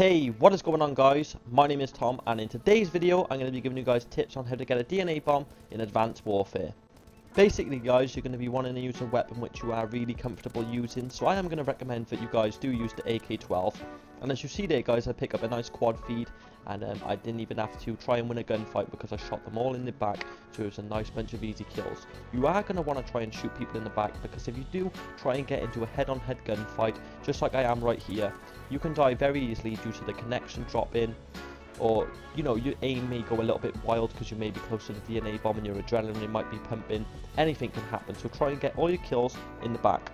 Hey, what is going on guys? My name is Tom and in today's video I'm going to be giving you guys tips on how to get a DNA bomb in Advanced Warfare. Basically guys, you're going to be wanting to use a weapon which you are really comfortable using, so I am going to recommend that you guys do use the AK-12. And as you see there guys, I pick up a nice quad feed and um, I didn't even have to try and win a gunfight because I shot them all in the back so it was a nice bunch of easy kills. You are going to want to try and shoot people in the back because if you do try and get into a head-on-head -head gunfight just like I am right here, you can die very easily due to the connection drop in or you know your aim may go a little bit wild because you may be close to the DNA bomb and your adrenaline might be pumping anything can happen so try and get all your kills in the back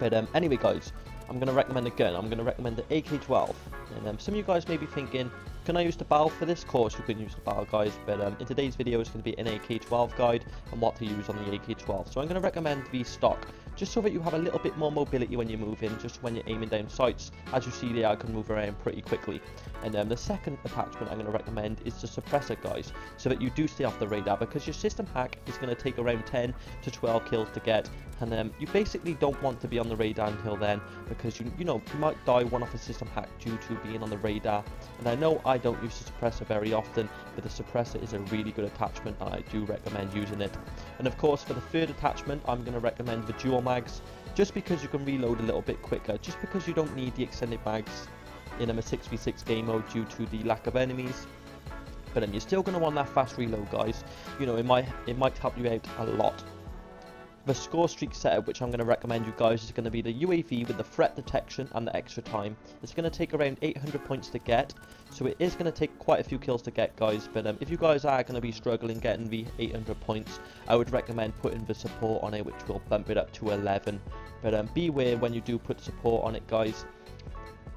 but um, anyway guys I'm going to recommend a gun. I'm going to recommend the AK-12 and um, some of you guys may be thinking can I use the Bal for this course? You can use the Bal guys, but um, in today's video it's going to be an AK-12 guide and what to use on the AK-12. So I'm going to recommend the stock just so that you have a little bit more mobility when you're moving, just when you're aiming down sights. As you see there, I can move around pretty quickly. And um, the second attachment I'm going to recommend is the suppressor, guys, so that you do stay off the radar, because your system hack is going to take around 10 to 12 kills to get, and um, you basically don't want to be on the radar until then, because you you know you might die one off a system hack due to being on the radar. And I know I don't use the suppressor very often, but the suppressor is a really good attachment, and I do recommend using it. And of course, for the third attachment, I'm going to recommend the dual mags, just because you can reload a little bit quicker, just because you don't need the extended mags in a 6v6 game mode due to the lack of enemies. But um, you're still going to want that fast reload, guys. You know, it might it might help you out a lot the score streak setup, which I'm going to recommend you guys, is going to be the UAV with the threat detection and the extra time. It's going to take around 800 points to get, so it is going to take quite a few kills to get, guys. But um, if you guys are going to be struggling getting the 800 points, I would recommend putting the support on it, which will bump it up to 11. But um, beware when you do put support on it, guys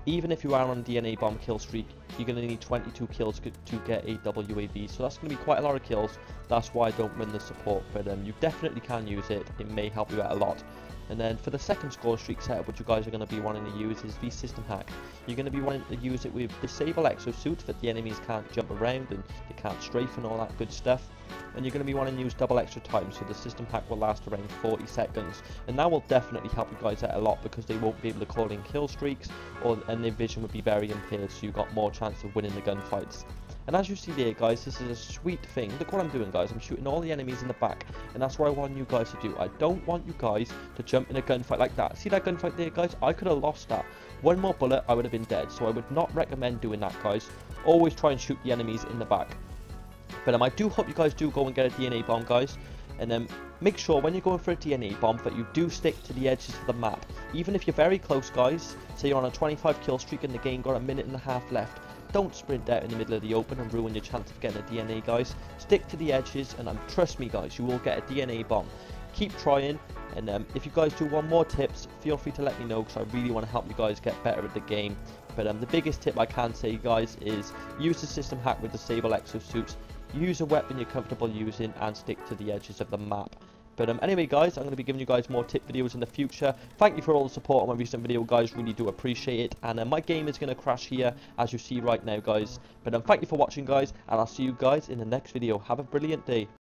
even if you are on DNA bomb kill streak, you're going to need 22 kills to get a UAV. So that's going to be quite a lot of kills. That's why I don't run the support, for them. you definitely can use it. It may help you out a lot. And then for the second score streak setup, which you guys are going to be wanting to use is the system hack. You're going to be wanting to use it with disable exosuit that the enemies can't jump around and they can't strafe and all that good stuff. And you're going to be wanting to use double extra time, so the system hack will last around 40 seconds. And that will definitely help you guys out a lot because they won't be able to call in kill streaks, or and their vision would be very impaired, so you've got more chance of winning the gunfights. And as you see there guys, this is a sweet thing. Look what I'm doing guys, I'm shooting all the enemies in the back. And that's what I want you guys to do. I don't want you guys to jump in a gunfight like that. See that gunfight there guys? I could have lost that. One more bullet, I would have been dead. So I would not recommend doing that guys. Always try and shoot the enemies in the back. But um, I do hope you guys do go and get a DNA bomb guys. And then um, make sure when you're going for a DNA bomb that you do stick to the edges of the map. Even if you're very close guys, say you're on a 25 kill streak in the game, got a minute and a half left, don't sprint out in the middle of the open and ruin your chance of getting a DNA, guys. Stick to the edges, and um, trust me, guys, you will get a DNA bomb. Keep trying, and um, if you guys do want more tips, feel free to let me know, because I really want to help you guys get better at the game. But um, the biggest tip I can say, guys, is use the system hack with the disable exosuits. Use a weapon you're comfortable using, and stick to the edges of the map. But um, anyway, guys, I'm going to be giving you guys more tip videos in the future. Thank you for all the support on my recent video, guys. Really do appreciate it. And uh, my game is going to crash here, as you see right now, guys. But um, thank you for watching, guys. And I'll see you guys in the next video. Have a brilliant day.